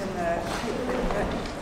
in the